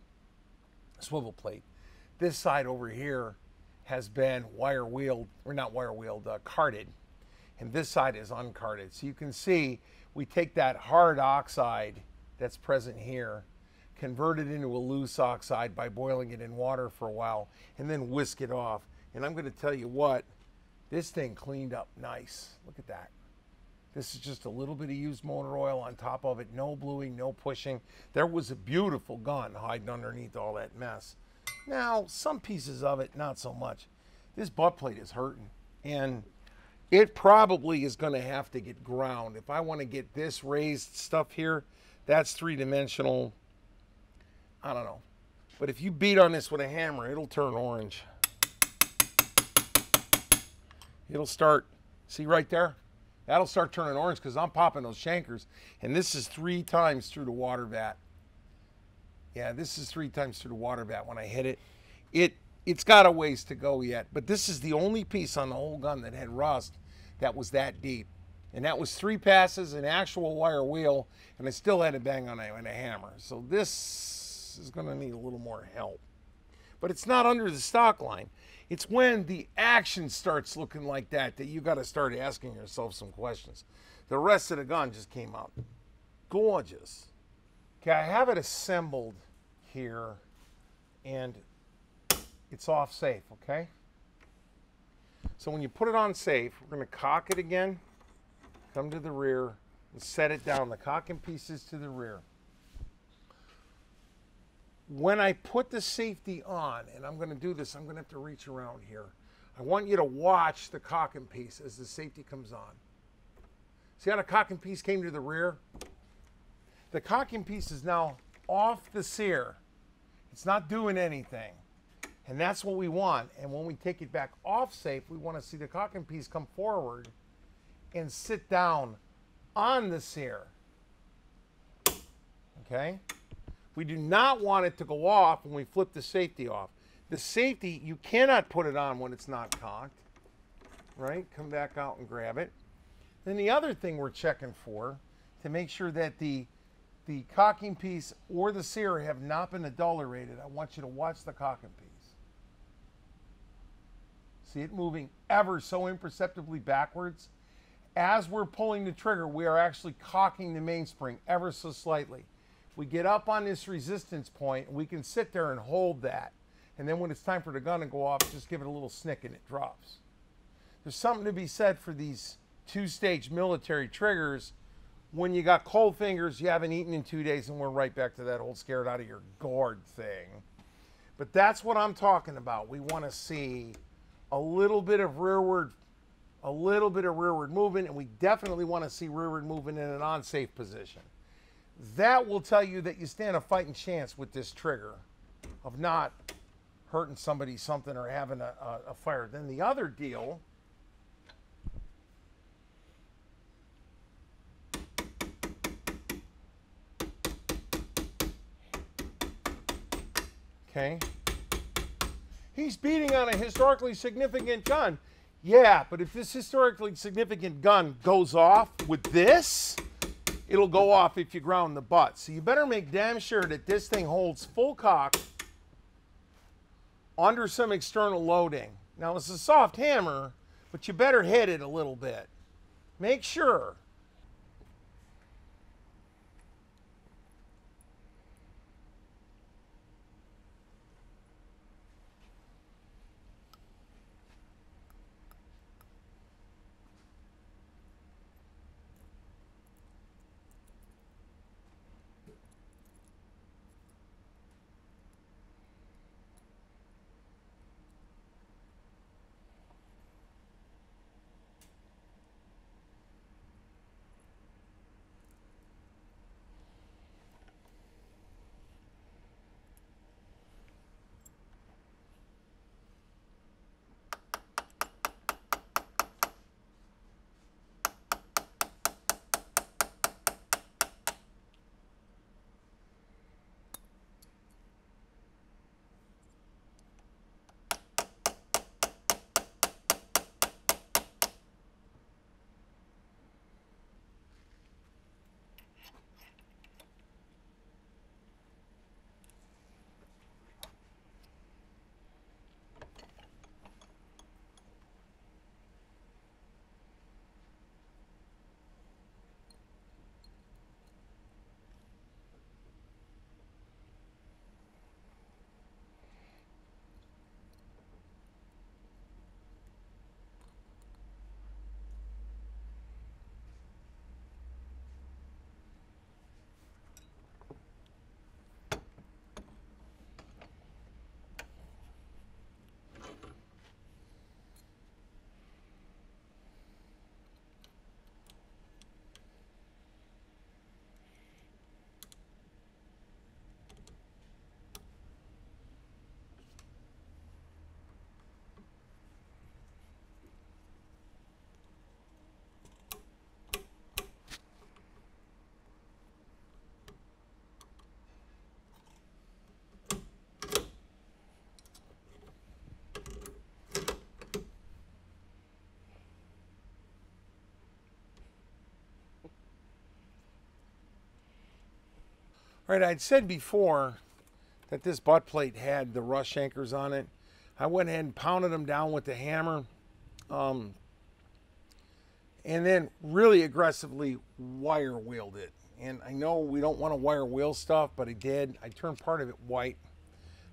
swivel plate. This side over here has been wire wheeled, or not wire wheeled, uh, carded, and this side is uncarded. So you can see we take that hard oxide that's present here, convert it into a loose oxide by boiling it in water for a while, and then whisk it off. And I'm going to tell you what, this thing cleaned up nice. Look at that. This is just a little bit of used motor oil on top of it. No bluing, no pushing. There was a beautiful gun hiding underneath all that mess. Now, some pieces of it, not so much. This butt plate is hurting. And it probably is going to have to get ground. If I want to get this raised stuff here, that's three-dimensional. I don't know. But if you beat on this with a hammer, it'll turn orange. It'll start, see right there? That'll start turning orange because I'm popping those shankers. And this is three times through the water vat. Yeah, this is three times through the water vat when I hit it. It it's got a ways to go yet, but this is the only piece on the whole gun that had rust that was that deep. And that was three passes, an actual wire wheel, and I still had to bang on it on a hammer. So this is going to need a little more help. But it's not under the stock line. It's when the action starts looking like that that you got to start asking yourself some questions. The rest of the gun just came out gorgeous. Okay, I have it assembled here, and it's off safe, okay? So when you put it on safe, we're going to cock it again, come to the rear, and set it down. The cocking pieces to the rear. When I put the safety on, and I'm going to do this, I'm going to have to reach around here. I want you to watch the cocking piece as the safety comes on. See how the cocking piece came to the rear? The cocking piece is now off the sear. It's not doing anything. And that's what we want. And when we take it back off safe, we want to see the cocking piece come forward and sit down on the sear. Okay? We do not want it to go off when we flip the safety off. The safety, you cannot put it on when it's not cocked. Right? Come back out and grab it. Then the other thing we're checking for to make sure that the the cocking piece or the sear have not been adulterated, I want you to watch the cocking piece. See it moving ever so imperceptibly backwards. As we're pulling the trigger, we are actually cocking the mainspring ever so slightly. We get up on this resistance point, we can sit there and hold that. And then when it's time for the gun to go off, just give it a little snick and it drops. There's something to be said for these two-stage military triggers. When you got cold fingers, you haven't eaten in two days, and we're right back to that old scared out of your gourd thing. But that's what I'm talking about. We want to see a little bit of rearward, a little bit of rearward movement, and we definitely want to see rearward movement in an unsafe position. That will tell you that you stand a fighting chance with this trigger of not hurting somebody something or having a, a, a fire. Then the other deal Okay. He's beating on a historically significant gun. Yeah, but if this historically significant gun goes off with this, it'll go off if you ground the butt. So you better make damn sure that this thing holds full cock under some external loading. Now, it's a soft hammer, but you better hit it a little bit. Make sure. Right, I'd said before that this butt plate had the rust anchors on it. I went ahead and pounded them down with the hammer. Um, and then really aggressively wire wheeled it. And I know we don't want to wire wheel stuff, but I did. I turned part of it white.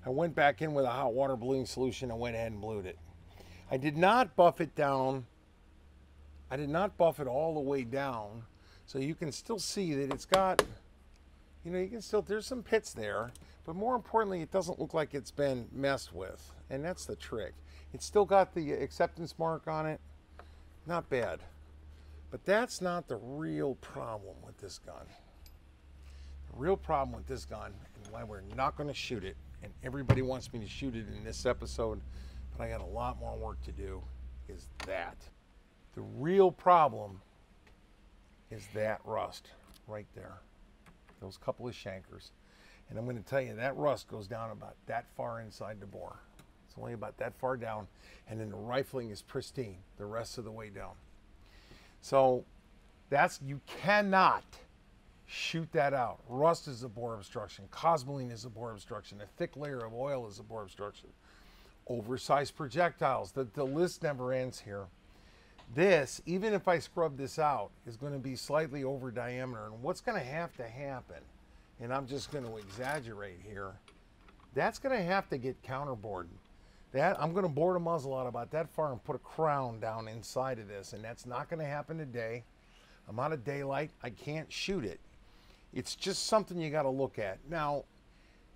I went back in with a hot water bluing solution and went ahead and blued it. I did not buff it down. I did not buff it all the way down. So you can still see that it's got you know, you can still, there's some pits there, but more importantly, it doesn't look like it's been messed with. And that's the trick. It's still got the acceptance mark on it. Not bad. But that's not the real problem with this gun. The real problem with this gun and why we're not going to shoot it, and everybody wants me to shoot it in this episode, but I got a lot more work to do, is that. The real problem is that rust right there those couple of shankers. And I'm going to tell you that rust goes down about that far inside the bore. It's only about that far down. And then the rifling is pristine the rest of the way down. So that's, you cannot shoot that out. Rust is a bore obstruction. Cosmoline is a bore obstruction. A thick layer of oil is a bore obstruction. Oversized projectiles. The, the list never ends here. This, even if I scrub this out, is going to be slightly over diameter. And what's going to have to happen, and I'm just going to exaggerate here, that's going to have to get counterbored. That I'm going to bore the muzzle out about that far and put a crown down inside of this, and that's not going to happen today. I'm out of daylight. I can't shoot it. It's just something you got to look at. Now,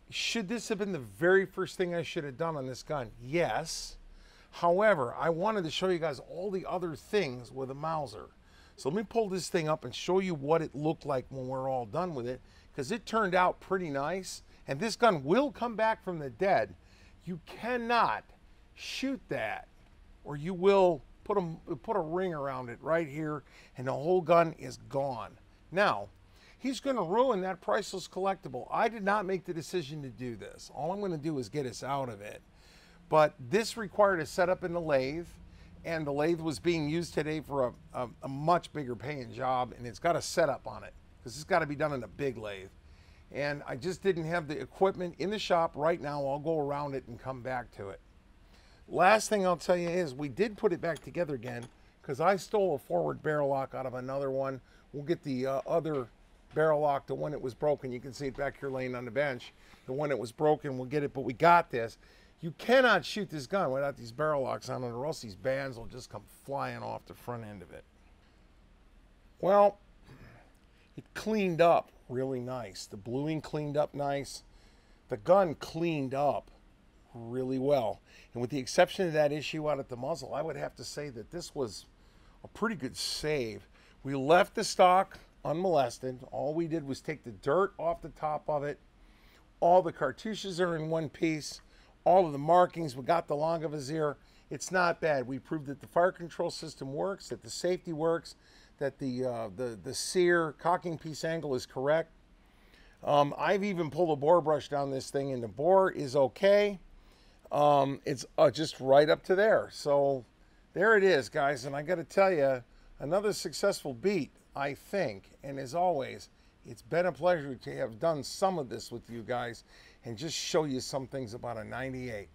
should this have been the very first thing I should have done on this gun? Yes. However, I wanted to show you guys all the other things with a Mauser. So let me pull this thing up and show you what it looked like when we're all done with it because it turned out pretty nice and this gun will come back from the dead. You cannot shoot that or you will put a, put a ring around it right here and the whole gun is gone. Now, he's going to ruin that priceless collectible. I did not make the decision to do this. All I'm going to do is get us out of it. But this required a setup in the lathe, and the lathe was being used today for a, a, a much bigger paying job, and it's got a setup on it because it's got to be done in a big lathe. And I just didn't have the equipment in the shop right now. I'll go around it and come back to it. Last thing I'll tell you is we did put it back together again because I stole a forward barrel lock out of another one. We'll get the uh, other barrel lock, the one that was broken. You can see it back here laying on the bench. The one that was broken, we'll get it, but we got this. You cannot shoot this gun without these barrel locks on it or else these bands will just come flying off the front end of it. Well, it cleaned up really nice. The bluing cleaned up nice. The gun cleaned up really well. And with the exception of that issue out at the muzzle, I would have to say that this was a pretty good save. We left the stock unmolested. All we did was take the dirt off the top of it. All the cartouches are in one piece all of the markings. We got the Lange Visier. It's not bad. We proved that the fire control system works, that the safety works, that the uh, the the sear cocking piece angle is correct. Um, I've even pulled a bore brush down this thing, and the bore is okay. Um, it's uh, just right up to there. So there it is, guys. And I got to tell you, another successful beat, I think. And as always, it's been a pleasure to have done some of this with you guys and just show you some things about a 98.